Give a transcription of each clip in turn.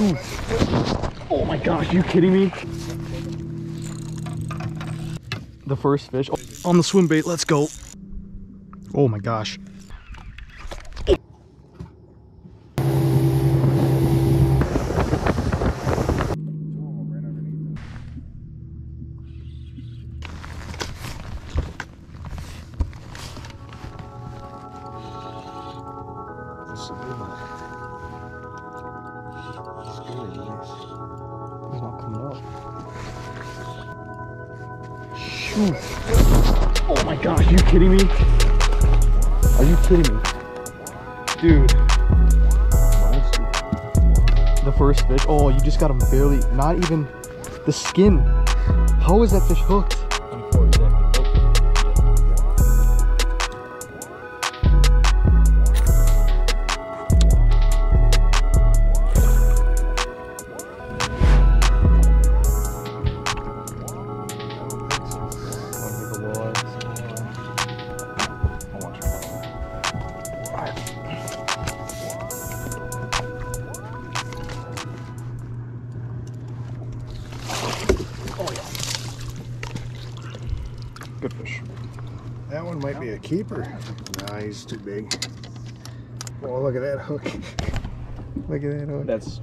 Shoot. Oh my gosh, you kidding me? The first fish oh, on the swim bait. Let's go. Oh my gosh. Oh my gosh, you kidding me? Are you kidding me? Dude. The first fish. Oh, you just got him barely, not even the skin. How is that fish hooked? Good fish. That one might be a keeper. Nah, he's too big. Oh, look at that hook. look at that hook. That's,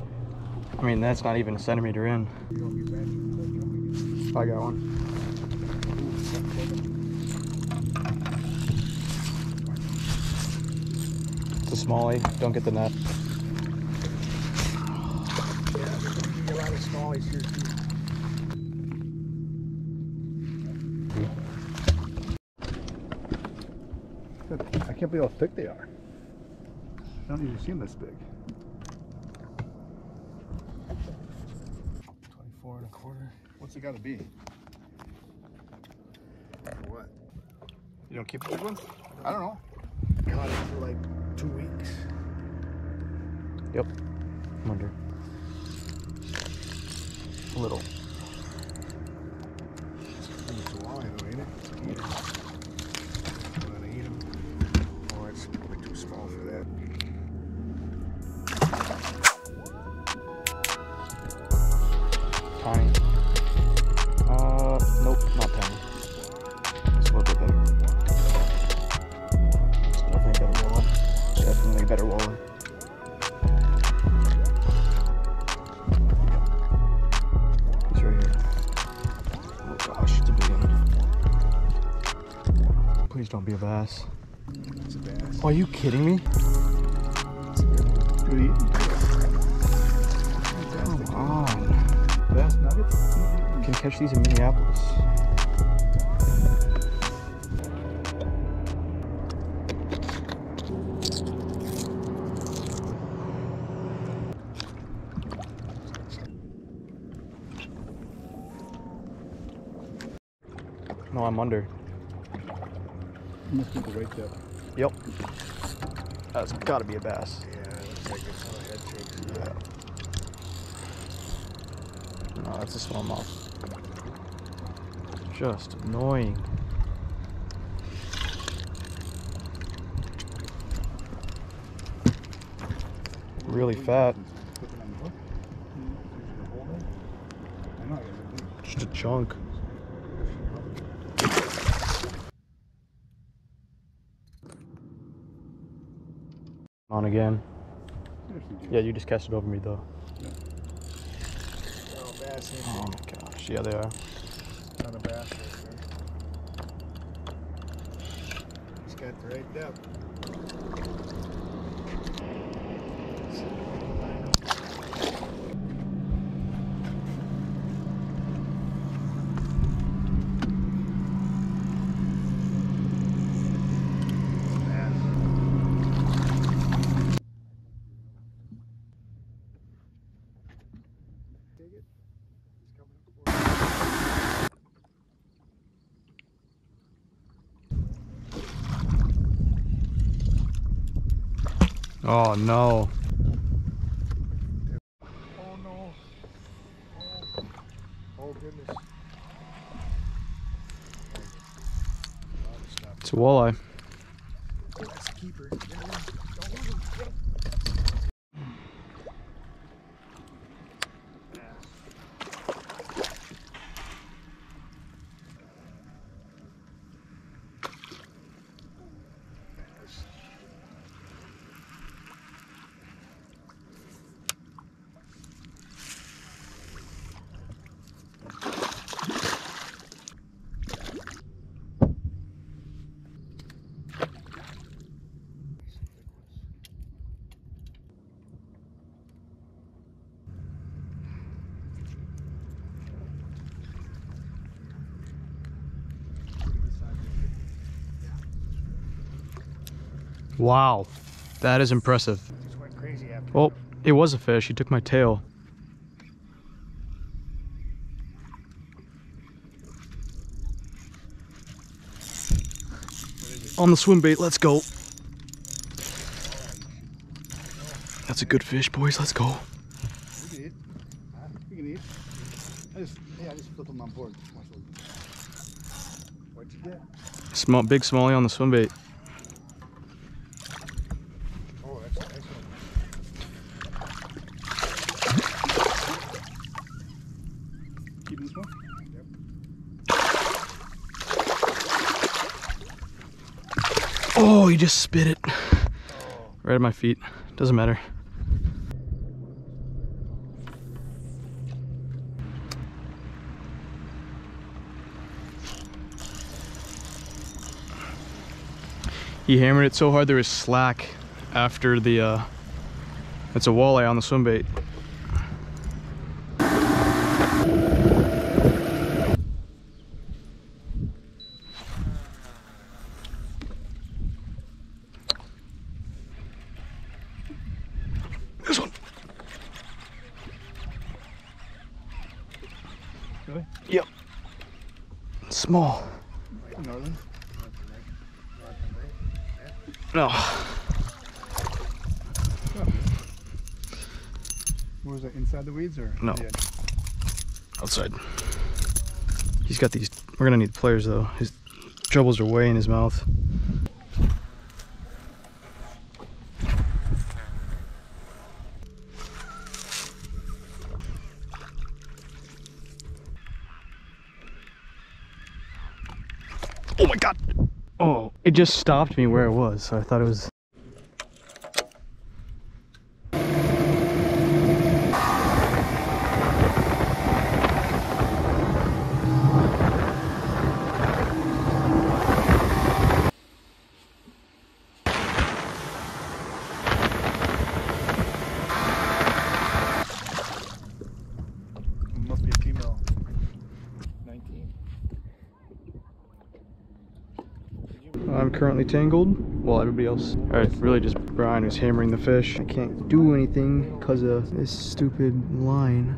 I mean, that's not even a centimeter in. I got one. It's a smallie. Don't get the net. a lot of smallies here too. I can't believe how thick they are. I don't usually see them this big. 24 and a quarter. What's it got to be? What? You don't keep the big ones? I don't know. Caught it for like two weeks. Yep. Wonder. A little. It's a though, ain't it? Tiny. Uh, nope, not tiny. It's a little bit better. It's definitely a better walleye. Definitely a better walleye. He's right here. Oh gosh, it's a big one. Please don't be a bass. It's a bass. Are you kidding me? Good eating. Catch these in Minneapolis. No, I'm under. Must be the right depth. Yep. That's gotta be a bass. Yeah, like it's on a head shake. Yeah. No, that's a smallmouth. Just annoying. Really fat. Just a chunk. On again. Yeah, you just cast it over me though. Oh, Oh my gosh, yeah they are. not a bass right there. He's the right depth. Oh no. Oh. Oh, oh. It's a walleye. Oh, that's a keeper. Get him. Don't lose him. Get him. Wow, that is impressive. Oh, it was a fish. He took my tail. On the swim bait, let's go. That's a good fish, boys. Let's go. Small, big smallie on the swim bait. Oh, that's excellent. Keep this one? Oh, he just spit it. Right at my feet. Doesn't matter. He hammered it so hard there was slack after the, uh, it's a walleye on the swim bait. Small. No. Where was it? Inside the weeds or? No. Outside. He's got these. We're gonna need players though. His trebles are way in his mouth. Oh my god! Oh, it just stopped me where it was, so I thought it was. It must be a female. 19. I'm currently tangled while everybody else. Alright, really just Brian who's hammering the fish. I can't do anything because of this stupid line.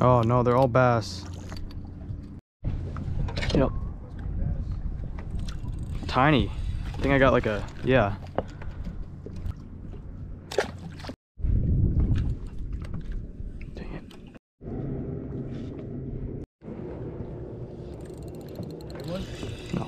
Oh no, they're all bass. Yep. Tiny. I think I got like a, yeah. Dang it. Big one? No.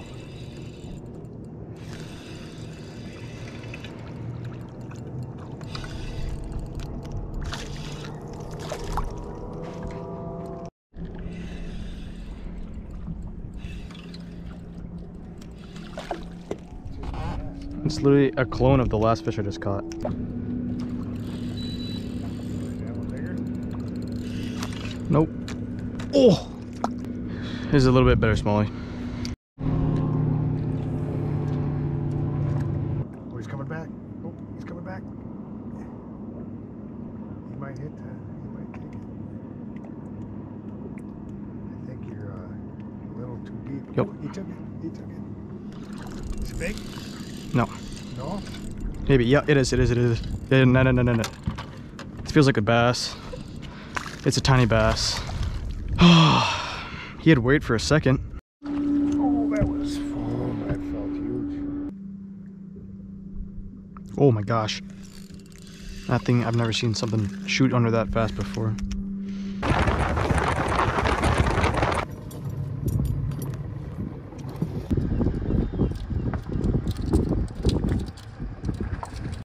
It's literally a clone of the last fish I just caught. That one bigger? Nope. Oh! Here's a little bit better, smallie. Oh, he's coming back. Oh, he's coming back. He might hit that. He might take it. I think you're uh, a little too deep. Yep. Oh, he took it. He took it. Is it big? No. No? Maybe. Yeah, it is. It is. It is. No, no, no, no, no. It feels like a bass. It's a tiny bass. he had weight for a second. Oh, that was. Oh, that felt huge. Oh my gosh. That thing, I've never seen something shoot under that fast before.